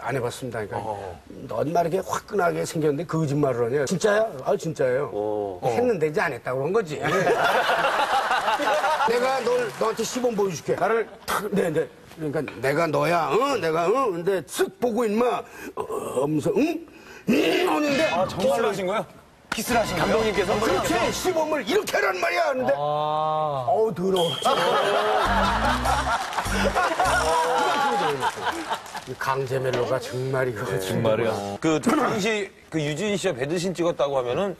안 해봤습니다. 그러니까 넌 말이게 화끈하게 생겼는데 거짓말을 하냐. 진짜야? 아 진짜예요. 했는데 이제 안 했다고 그런 거지. 내가 널 너한테 시범 보여줄게. 나를 탁, 네, 네. 그러니까 내가 너야, 어, 내가 어, 근데 쓱 보고 임마, 어, 하면서 응, 응 하는데 아, 정말로 하신 거예요? 키스를 하신 거예요? 감독님께서? 그렇지 시범을 이렇게 하란 말이야. 근데 어우 더러워. 이 강제 멜로가 정말 이거 정말이야. 그 당시 그 유진 씨와 배드신 찍었다고 하면은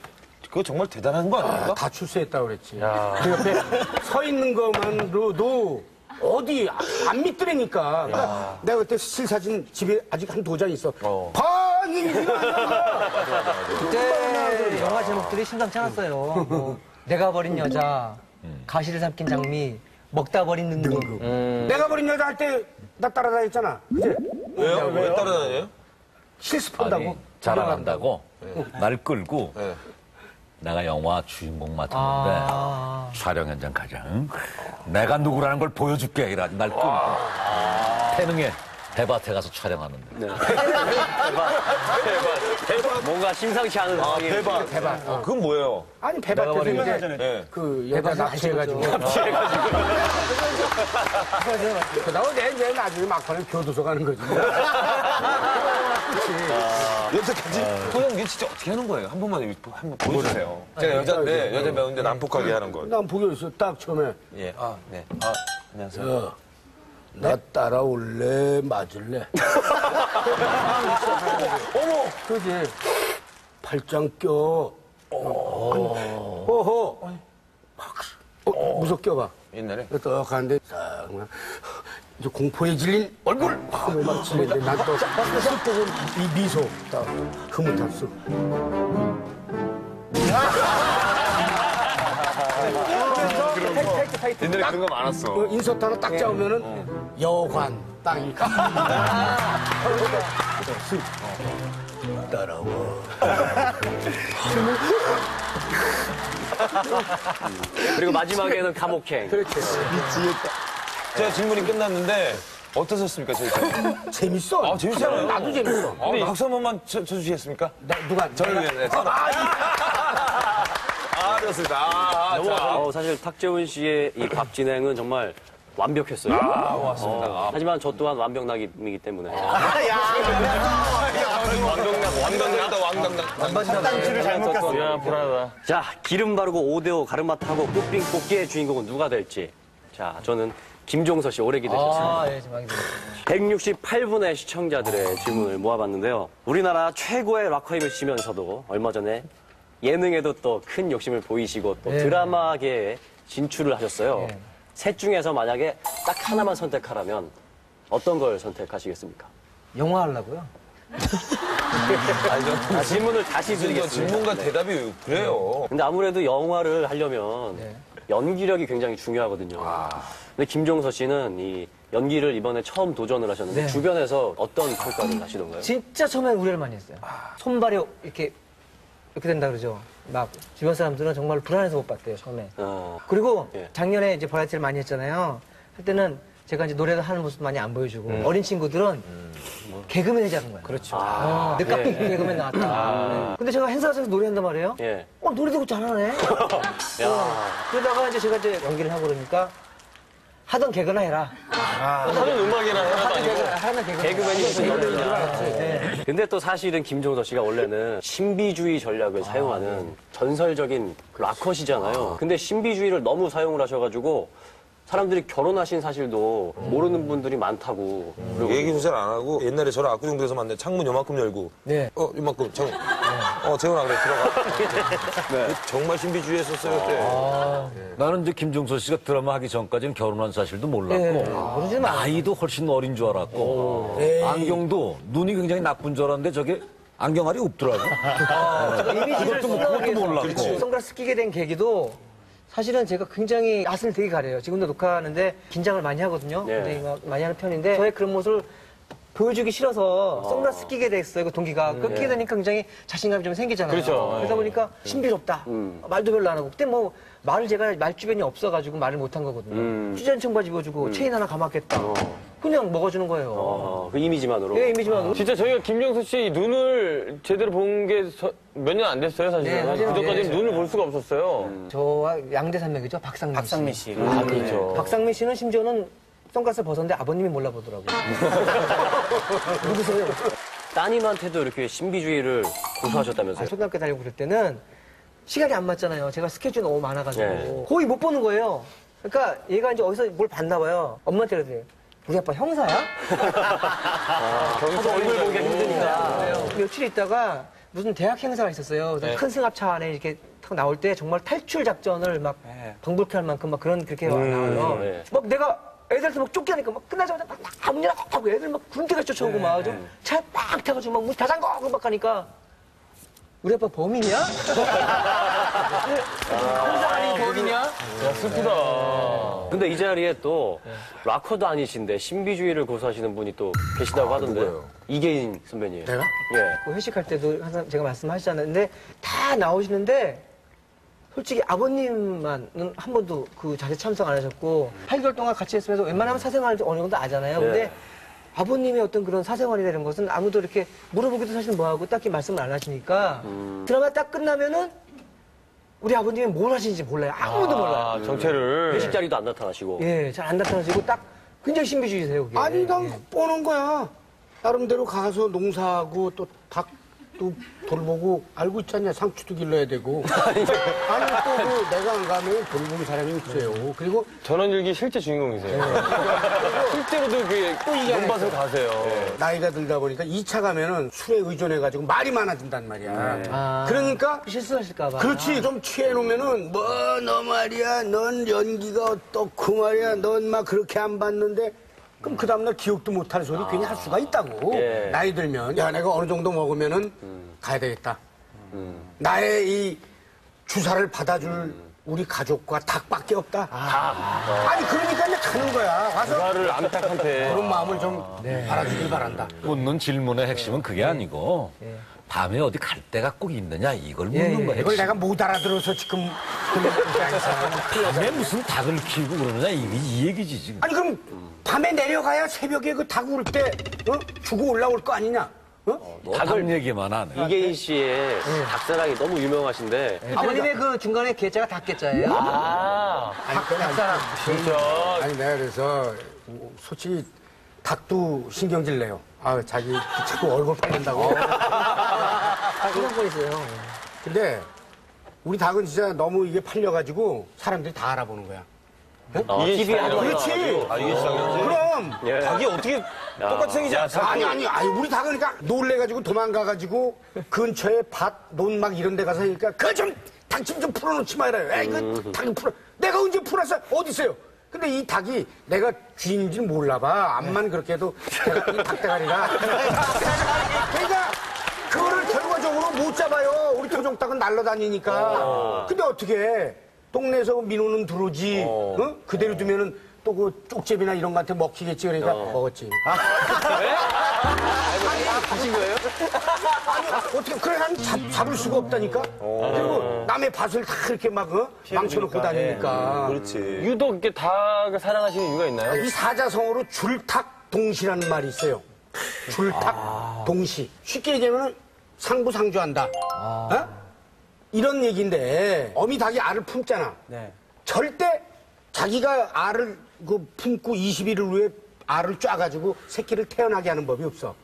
그거 정말 대단한 거 아닙니까? 다 출세했다고 그랬지. 그 옆에 서 있는 것만으로도 어디 안 믿더라니까. 내가 그때 실사진 집에 아직 한 두 장 있어. 반이 그때 영화 제목들이 심상치 않았어요. 뭐, 내가 버린 여자, 가시를 삼킨 장미, 먹다 버린 능금. 내가 버린 여자 할 때 나 따라다녔잖아. 그치? 왜요? 왜 따라다녀요? 실습한다고. 자랑한다고 날 끌고 내가 영화 주인공 맡았는데 아. 촬영 현장 가자. 응? 내가 누구라는 걸 보여줄게. 이라 날 끌고 태능에 대밭에 가서 촬영하는데 뭔가 심상치 않은 상황이 대박. 대박. 어. 그건 뭐예요? 아니 배밭에서 이제 네. 그 여자 납치해가지고. 그다고 내, 내 나중에 막판에 교도소 가는 거지. 여태까지 소연기 진짜 어떻게 하는 거예요? 한 번만 한번 보여주세요. 제가 여자인데 여자 배우인데 난폭하게 하는 거. 난 보기 있어. 딱 처음에. 예. 아, 네. 아, 안녕하세요. 야, 나 따라올래? 맞을래? 어머! 그지? 팔짱 껴. 어, 어허. 막, 어, 무섭 껴봐. 옛날에 또 가는데, 싹, 막, 이제 공포에 질린 얼굴! 하고 막 치는데, 난 또, 쓱 보고 이 미소. 딱, 흐뭇 했어. 옛날에 그런 거 많았어. 그 인서트 하나 딱 잡으면은 여관 땅이 따라와 그리고 마지막에는 감옥행. 그렇지 제가 질문이 끝났는데 어떠셨습니까, 저희? 재밌어 아, 재밌잖아요. 나도 재밌어 아, 박수 한 번만 쳐, 쳐주시겠습니까? 나, 누가 저를 위해. 네, 저 는. 아, 좋습니다. 아, 아, 자. 어, 사실 탁재훈 씨의 이 밥 진행은 정말 완벽했어요. 아, 고맙습니다. 어, 하지만 저 또한 완벽남이기 때문에. 왕당당, 왕당당, 왕당당. 땅줄을 잘못 갔어. 야, 불안하다. 자, 기름 바르고 5대5 가르마 타고 꽃빙 뽑기의 주인공은 누가 될지. 자, 저는 김종서 씨 오래 기대셨습니다. 아, 예, 지금 하게 됐습니다. 168분의 시청자들의 질문을 모아봤는데요. 우리나라 최고의 락커이시면서도 얼마 전에 예능에도 또 큰 욕심을 보이시고 또 네. 드라마계에 진출을 하셨어요. 네. 셋 중에서 만약에 딱 하나만 선택하라면 어떤 걸 선택하시겠습니까? 영화 하려고요. 아, 질문을 다시 드리겠습니다. 질문과 네. 대답이 그래요. 근데 아무래도 영화를 하려면 네. 연기력이 굉장히 중요하거든요. 근데 김종서 씨는 이 연기를 이번에 처음 도전을 하셨는데 네. 주변에서 어떤 평가를 하시던가요? 진짜 처음엔 우려를 많이 했어요. 손발이 이렇게, 이렇게 된다 그러죠. 막, 주변 사람들은 정말 불안해서 못 봤대요, 처음에. 어, 그리고 예. 작년에 이제 버라이티를 많이 했잖아요. 할 때는 제가 이제 노래를 하는 모습 많이 안 보여주고 어린 친구들은 개그맨을 잡은 거예요. 그렇죠. 어, 늦깎이 예. 개그맨 나왔다. 네. 근데 제가 행사장에서 노래한단 말이에요. 예. 어, 노래도 잘하네. 어, 그러다가 이제 제가 이제 연기를 하고 그러니까 하던 개그나 해라. 하는 음악이나 해라도 하던 아니고. 개그, 하는 개그. 개그맨이 무슨 알았지. 연기냐. 네. 근데 또 사실은 김종서 씨가 원래는 신비주의 전략을 사용하는 전설적인 그 락커시잖아요. 근데 신비주의를 너무 사용을 하셔가지고 사람들이 결혼하신 사실도 모르는 분들이 많다고. 그리고 얘기도 잘 안 하고 옛날에 저를 압구정동에서 만났는데 창문 요만큼 열고 네. 어 이만큼 창문 어 재훈아 그래 들어가 정말 신비주의했었어요 그때 나는 이제 김종서 씨가 드라마 하기 전까지는 결혼한 사실도 몰랐고 네. 모르지 마. 나이도 훨씬 어린 줄 알았고 안경도 눈이 굉장히 나쁜 줄 알았는데 저게 안경알이 없더라고. 이미지를 그것도 뭐- 쓰기 그것도 위해서 몰랐고. 선글라스 끼게 된 계기도 사실은 제가 굉장히 낯을 되게 가려요. 지금도 녹화하는데 긴장을 많이 하거든요. 네. 굉장히 막 많이 하는 편인데 저의 그런 모습을 보여주기 싫어서 선글라스 끼게 됐어요, 그 동기가. 그 끼게 되니까 굉장히 자신감이 좀 생기잖아요. 그렇죠. 그러다 보니까 신비롭다. 말도 별로 안 하고. 그때 뭐 말을 제가 말 주변이 없어가지고 말을 못 한 거거든요. 쭈잔 청바지 입어주고 체인 하나 감았겠다. 그냥 먹어주는 거예요. 어, 그 이미지만으로. 예, 이미지만. 진짜 저희가 김정수 씨 눈을 제대로 본 게 몇 년 안 됐어요, 사실은. 네, 맞아요. 그전까지 는 네. 눈을 볼 수가 없었어요. 저와 양대 산맥이죠, 박상민 씨. 박상민 씨. 아, 그렇죠. 박상민 씨는 심지어는 선글라스를 벗었는데 아버님이 몰라보더라고요. 누구세요? 따님한테도 이렇게 신비주의를 고수하셨다면서요? 초등학교 다니고 그럴 때는 시간이 안 맞잖아요. 제가 스케줄이 너무 많아가지고 네. 거의 못 보는 거예요. 그러니까 얘가 이제 어디서 뭘 봤나 봐요. 엄마한테 그러더니 우리 아빠 형사야? 저도 얼굴 보기가 힘드니까. 며칠 있다가 무슨 대학 행사가 있었어요. 그래서 큰 승합차 안에 이렇게 탁 나올 때 정말 탈출 작전을 막 방불케 할 만큼 막 그런 그렇게 나와요. 네. 막 내가 애들한테 막 쫓겨니까 막 끝나자마자 막 아무 일 하고 애들 막 군대가 쫓아오고 막좀 차에 빡 타가지고 막 문 다 잠궈 막 가니까 우리 아빠 범인이야? 형사 아닌 범인이야? 야, 슬프다. 근데 이 자리에 또 락커도 아니신데 신비주의를 고수하시는 분이 또 계시다고 하던데. 이계인 선배님. 내가? 예. 그 회식할 때도 항상 제가 말씀하시잖아요. 근데 다 나오시는데 솔직히 아버님만은 한 번도 그 자세 참석 안 하셨고 8개월 동안 같이 했으면서 웬만하면 사생활을 어느 정도 아잖아요. 근데 네. 아버님의 어떤 그런 사생활이나 이런 것은 아무도 이렇게 물어보기도 사실 뭐하고 딱히 말씀을 안 하시니까 드라마 딱 끝나면은 우리 아버님이 뭘 하시는지 몰라요. 아무도 몰라요. 아, 정체를. 회식 자리도 안 나타나시고. 예, 잘 안 나타나시고 딱 굉장히 신비주의세요. 그게. 아니, 난 뻔한 거야. 나름대로 가서 농사하고 또 닭 도 돌보고 알고 있잖냐. 상추도 길러야 되고. 아니, 또그 내가 안 가면 돌보는 사람이 있어요. 그리고 전원일기 실제 주인공이세요. 실제로도 그 논밭을 가세요. 나이가 들다 보니까 2차 가면은 술에 의존해가지고 말이 많아진단 말이야. 아. 그러니까 실수하실까봐. 그렇지 좀 취해놓으면은 뭐 너 말이야 넌 연기가 어떻고 말이야 넌 막 그렇게 안 봤는데 그럼 그 다음날 기억도 못할 소리 괜히 할 수가 있다고. 예. 나이 들면 야 내가 어느 정도 먹으면은 가야 되겠다. 나의 이 주사를 받아줄 우리 가족과 닭밖에 없다. 아 니 그러니까 이제 가는 거야. 와서 나를 암탉한테. 그런 마음을 좀 알아주길 바란다. 묻는 질문의 핵심은 그게 아니고 밤에 어디 갈 데가 꼭 있느냐 이걸 묻는 거예요. 이걸 내가 못 알아들어서 지금 밤에 무슨 닭을 키우고 그러느냐 이, 이 얘기지 지금. 아니 그럼 밤에 내려가야 새벽에 그 닭 울 때 어? 주고 올라올 거 아니냐? 어? 닭 얘기만 하네. 이계인 씨의 닭사랑이 너무 유명하신데 아버님의 그 중간에 개자가 닭개자예요. 아, 닭사랑. 진짜. 아니 내가 그래서 솔직히 닭도 신경질 내요. 아 자기 자꾸 얼굴 팔린다고. 그런 거 있어요. 근데 우리 닭은 진짜 너무 이게 팔려가지고 사람들이 다 알아보는 거야. 어, 이게 TV에 한번 그렇지. 아, 이게 시작이었지? 그럼 예. 닭이 어떻게 똑같이 생기지 않아? 아니 아니 아니 우리 닭은 그러니까 놀래가지고 도망가가지고 근처에 밭, 논 막 이런 데 가서 하니까 그 좀 닭집 좀 풀어놓지 말아요. 에이 그 닭이 풀어. 내가 언제 풀었어? 어디 있어요? 근데 이 닭이 내가 쥐인지는 몰라 봐. 암만 그렇게 해도 내가 이 닭대가리가. 그러니까 그거를 결과적으로 못 잡아요. 우리 토종닭은 날라다니니까. 근데 어떻게 해? 동네에서 민호는 들어오지. 어? 그대로 두면은 또 그 쪽제비나 이런 거한테 먹히겠지. 그러니까 먹었지. 하신 거예요? 어떻게 그래 한 잡, 잡을 수가 없다니까. 그리고 남의 밭을 다 이렇게 막 어? 망쳐놓고 다니니까. 유독 이렇게 닭을 사랑하시는 이유가 있나요? 이 사자성어로 줄탁 동시라는 말이 있어요. 줄탁 동시. 쉽게 얘기하면 상부상조한다. 어? 이런 얘기인데 어미 닭이 알을 품잖아. 절대 자기가 알을 그 품고 20일을 후에 알을 쪄가지고 새끼를 태어나게 하는 법이 없어.